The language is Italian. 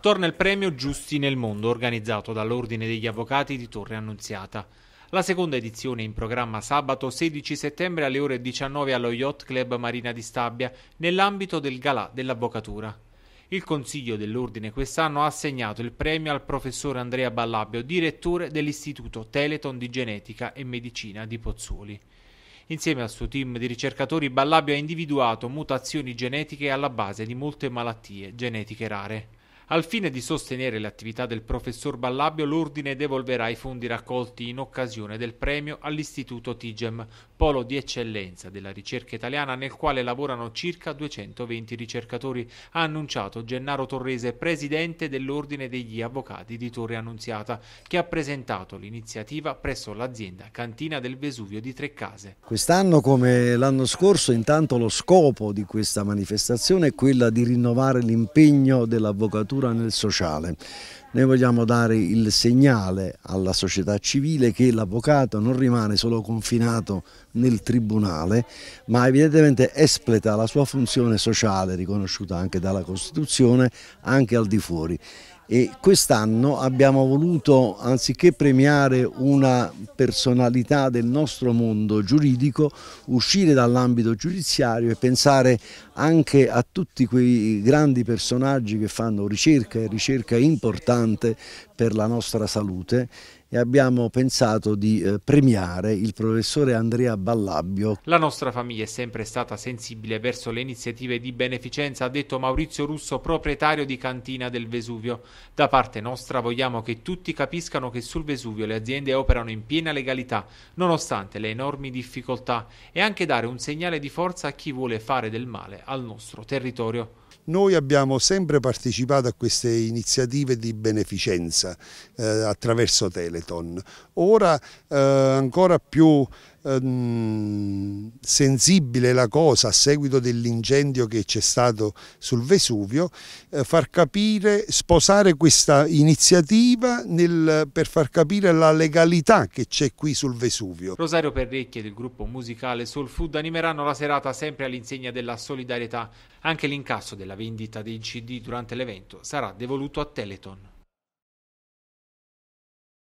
Torna il premio Giusti nel Mondo organizzato dall'Ordine degli Avvocati di Torre Annunziata. La seconda edizione è in programma sabato 16 settembre alle ore 19 allo Yacht Club Marina di Stabia nell'ambito del Galà dell'Avvocatura. Il Consiglio dell'Ordine quest'anno ha assegnato il premio al professor Andrea Ballabio, direttore dell'Istituto Teleton di Genetica e Medicina di Pozzuoli. Insieme al suo team di ricercatori, Ballabio ha individuato mutazioni genetiche alla base di molte malattie genetiche rare. Al fine di sostenere le attività del professor Ballabio, l'ordine devolverà i fondi raccolti in occasione del premio all'Istituto TIGEM, polo di eccellenza della ricerca italiana nel quale lavorano circa 220 ricercatori, ha annunciato Gennaro Torrese, presidente dell'Ordine degli Avvocati di Torre Annunziata, che ha presentato l'iniziativa presso l'azienda Cantina del Vesuvio di Treccase. Quest'anno come l'anno scorso intanto lo scopo di questa manifestazione è quella di rinnovare l'impegno dell'avvocatura cultura nel sociale. Noi vogliamo dare il segnale alla società civile che l'avvocato non rimane solo confinato nel tribunale, ma evidentemente espleta la sua funzione sociale riconosciuta anche dalla Costituzione anche al di fuori. E quest'anno abbiamo voluto anziché premiare una personalità del nostro mondo giuridico uscire dall'ambito giudiziario e pensare anche a tutti quei grandi personaggi che fanno ricerca e ricerca importante per la nostra salute e abbiamo pensato di eh, premiare il professore Andrea Ballabbio. La nostra famiglia è sempre stata sensibile verso le iniziative di beneficenza, ha detto Maurizio Russo, proprietario di Cantina del Vesuvio. Da parte nostra vogliamo che tutti capiscano che sul Vesuvio le aziende operano in piena legalità, nonostante le enormi difficoltà, e anche dare un segnale di forza a chi vuole fare del male al nostro territorio. Noi abbiamo sempre partecipato a queste iniziative di beneficenza eh, attraverso Teleton. Ora eh, ancora più ehm, sensibile la cosa a seguito dell'incendio che c'è stato sul Vesuvio, eh, far capire, sposare questa iniziativa nel, per far capire la legalità che c'è qui sul Vesuvio. Rosario Perrecchi del gruppo musicale Soul Food animeranno la serata sempre all'insegna della solidarietà. Anche l'incasso della vendita dei CD durante l'evento sarà devoluto a Teleton.